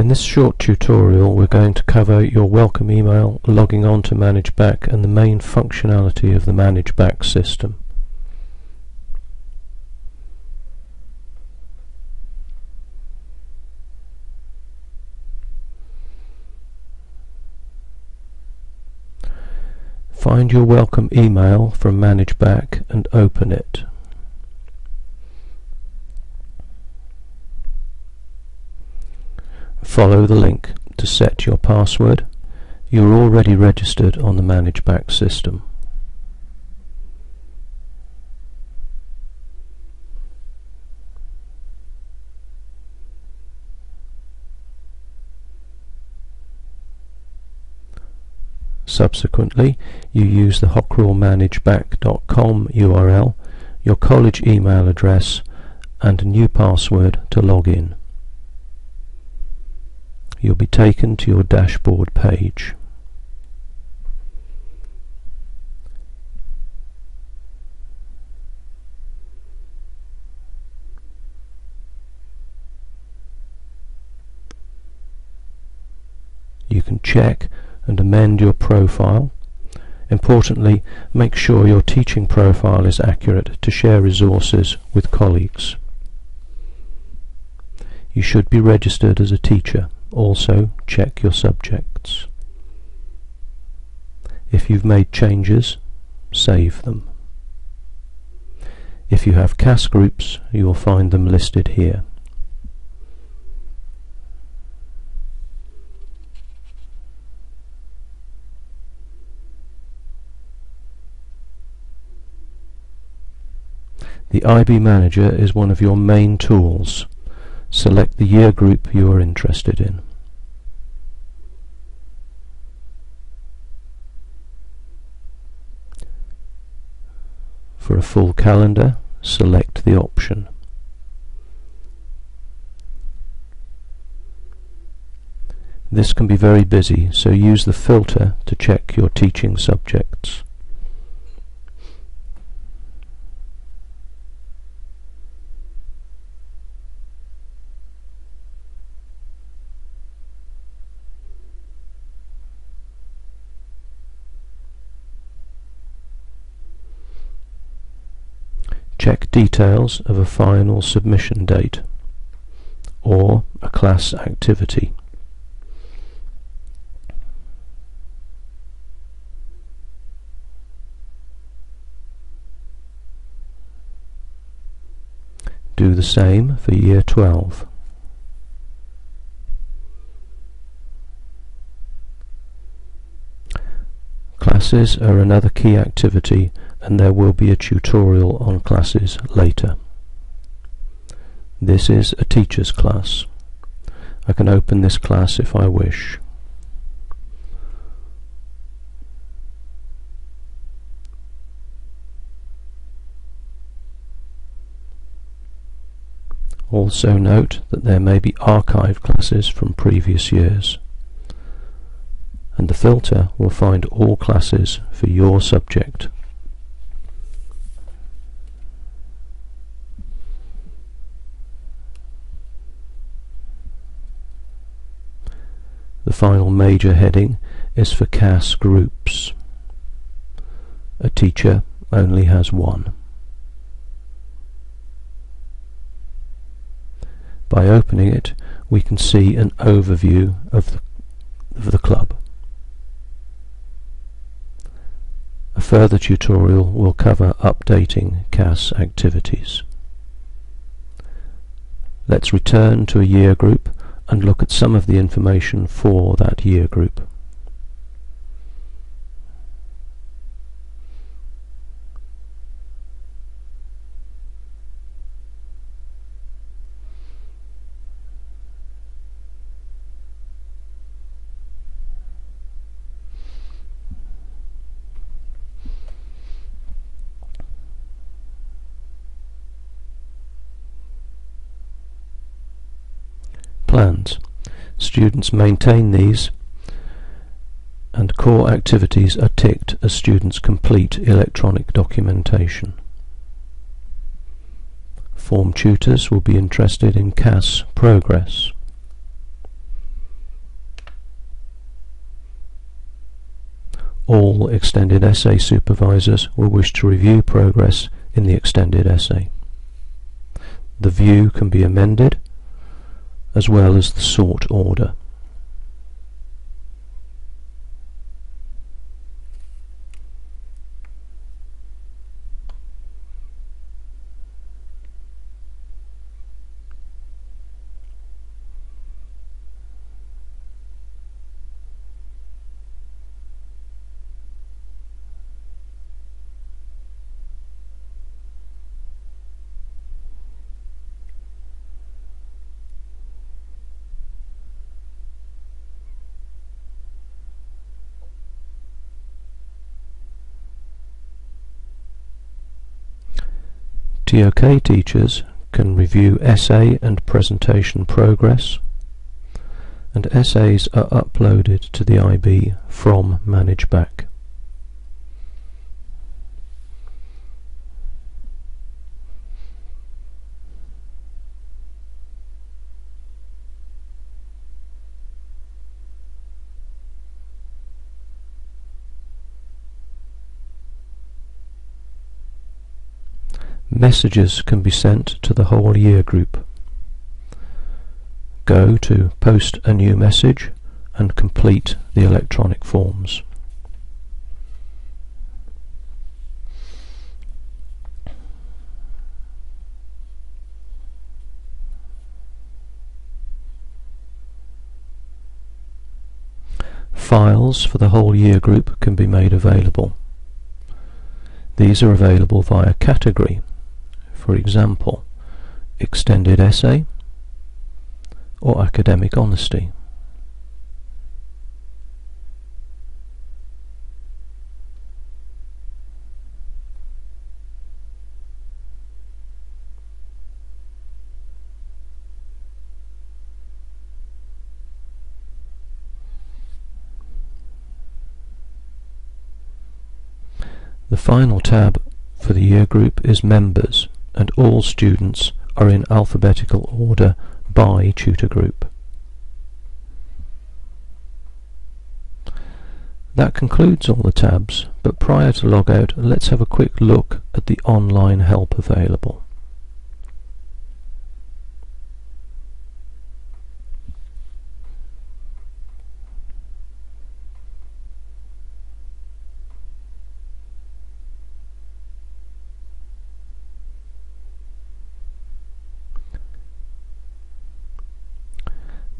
In this short tutorial we're going to cover your welcome email, logging on to ManageBac and the main functionality of the ManageBac system. Find your welcome email from ManageBac and open it. Follow the link to set your password. You are already registered on the ManageBac system. Subsequently, you use the hockerill.managebac.com URL, your college email address, and a new password to log in. You'll be taken to your dashboard page. You can check and amend your profile. Importantly, make sure your teaching profile is accurate to share resources with colleagues. You should be registered as a teacher. Also, check your subjects. If you've made changes, save them. If you have CAS groups, you will find them listed here. The IB Manager is one of your main tools. Select the year group you are interested in. For a full calendar, select the option. This can be very busy, so use the filter to check your teaching subjects. Check details of a final submission date or a class activity. Do the same for Year 12. Classes are another key activity and there will be a tutorial on classes later. This is a teacher's class. I can open this class if I wish. Also note that there may be archived classes from previous years and the filter will find all classes for your subject. The final major heading is for CAS groups. A teacher only has one. By opening it, we can see an overview of the, of the club. A further tutorial will cover updating CAS activities. Let's return to a year group and look at some of the information for that year group. plans. Students maintain these and core activities are ticked as students complete electronic documentation. Form tutors will be interested in CAS progress. All extended essay supervisors will wish to review progress in the extended essay. The view can be amended as well as the sort order. TOK teachers can review essay and presentation progress and essays are uploaded to the IB from ManageBac. Messages can be sent to the whole year group. Go to Post a new message and complete the electronic forms. Files for the whole year group can be made available. These are available via category for example, extended essay or academic honesty. The final tab for the year group is Members and all students are in alphabetical order by tutor group. That concludes all the tabs, but prior to logout, let's have a quick look at the online help available.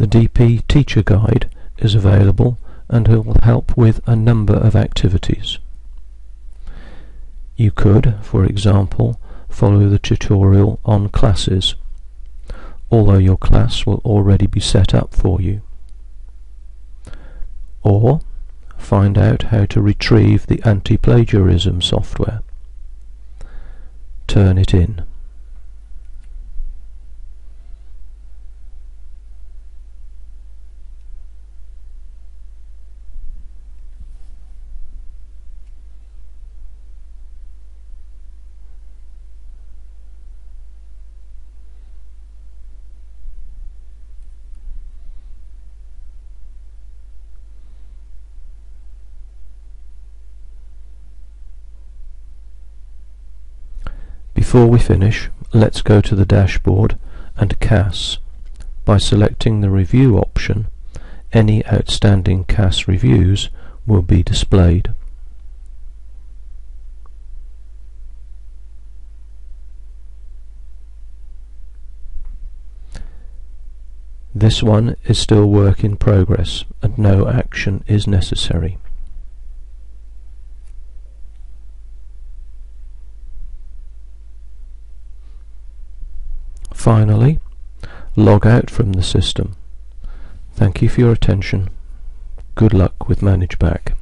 The DP Teacher Guide is available and it will help with a number of activities. You could, for example, follow the tutorial on classes, although your class will already be set up for you. Or find out how to retrieve the anti-plagiarism software. Turnitin. Before we finish, let's go to the dashboard and CAS. By selecting the Review option, any outstanding CAS reviews will be displayed. This one is still work in progress and no action is necessary. Finally, log out from the system. Thank you for your attention. Good luck with ManageBac.